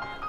you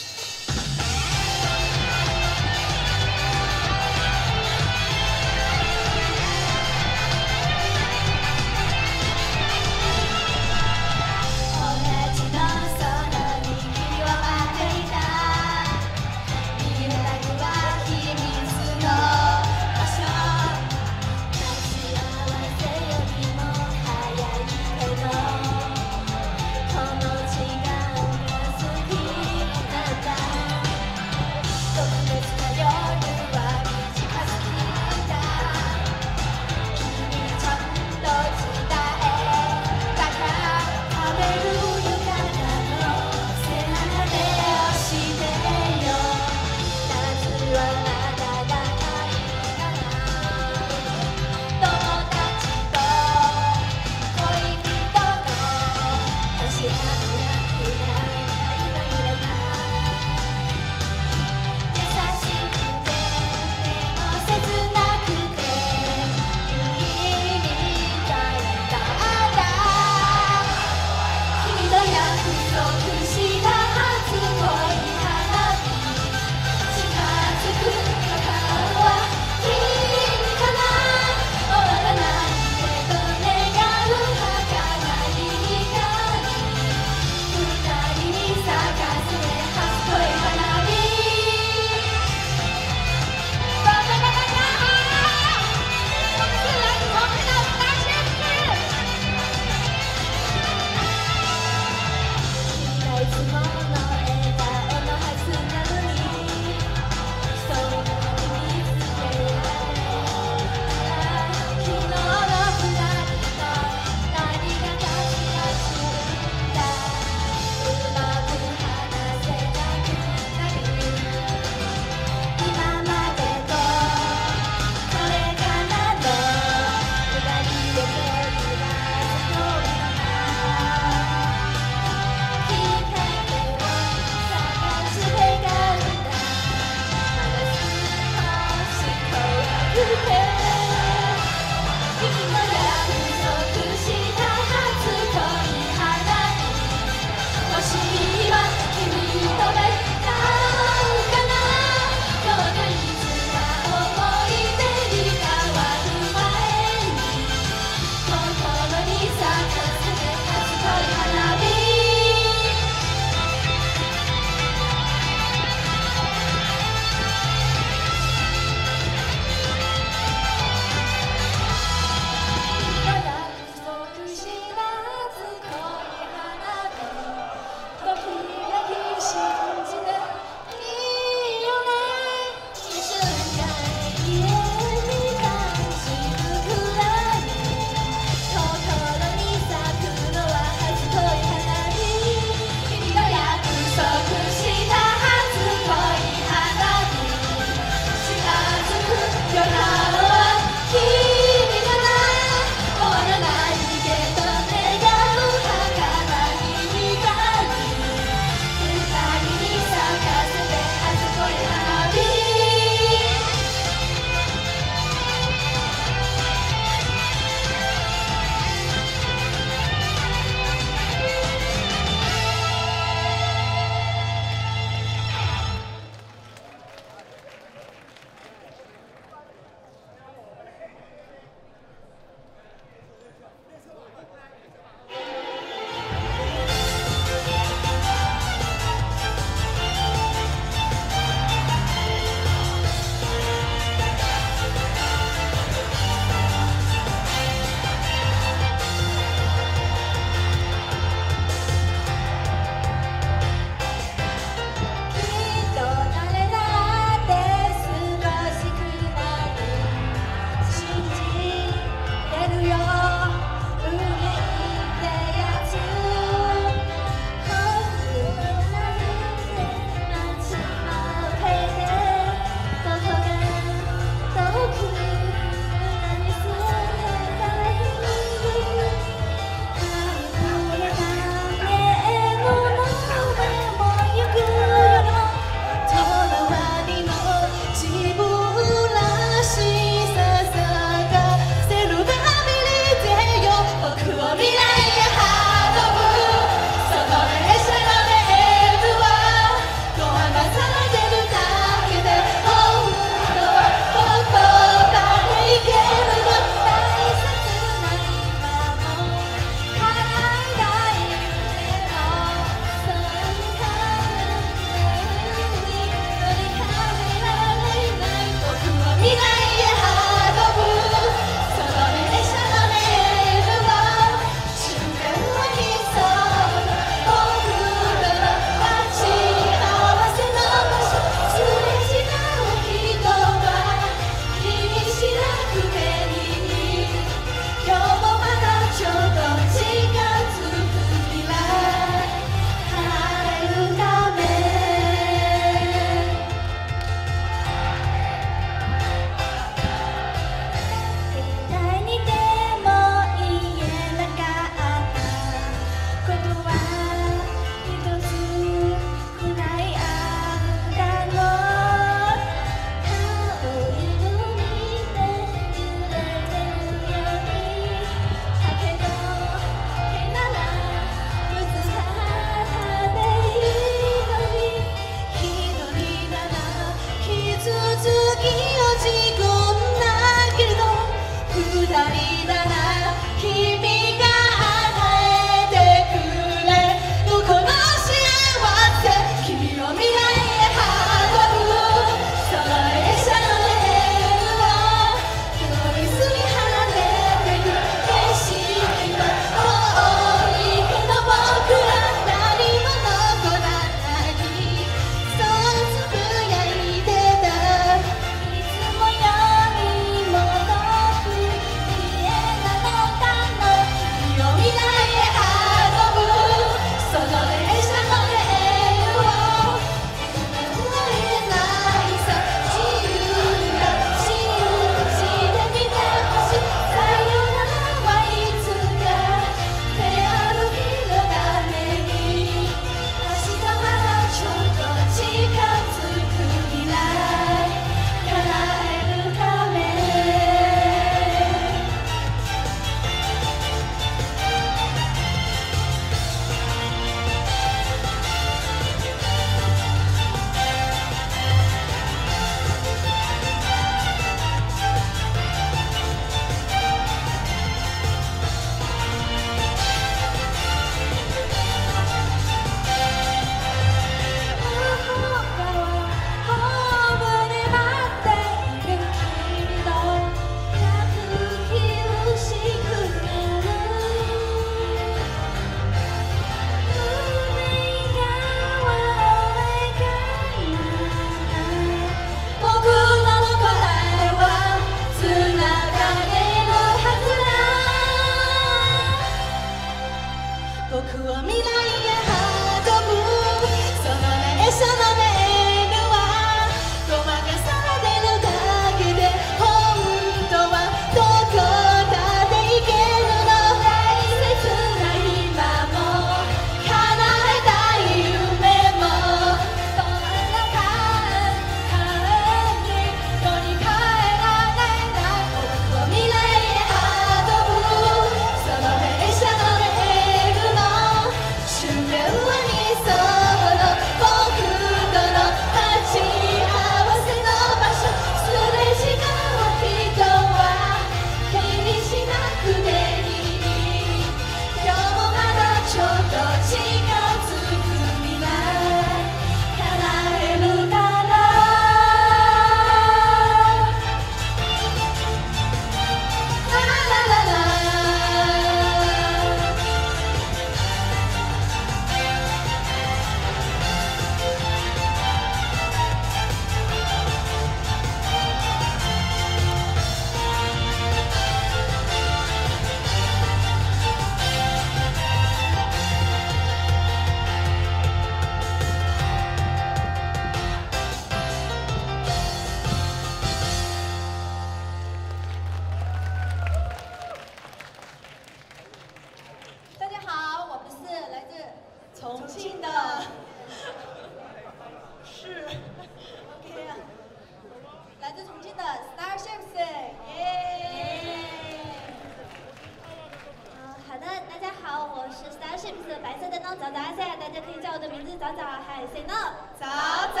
我是 starships 的白色担当早早，大家可以叫我的名字早早，嗨，say no，早早，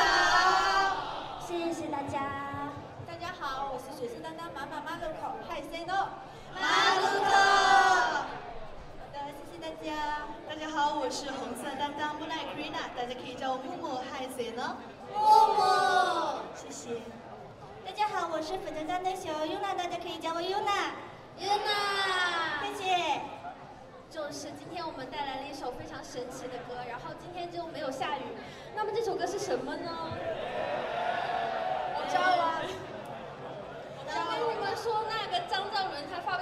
谢谢大家。大家好，我是水星担当马马马路口，嗨，say no，马路口。好的，谢谢大家。大家好，我是红色担当木奈 Krina，大家可以叫我木木，嗨，say no，木木，谢谢。大家好，我是粉红担当小 Una，大家可以叫我 Una，Una，谢谢。就是今天我们带来了一首非常神奇的歌，然后今天就没有下雨，那么这首歌是什么呢？我知道了，我跟你们说，那个张兆伦他发。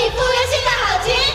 新华卡发消息，温暖的心在，好奇。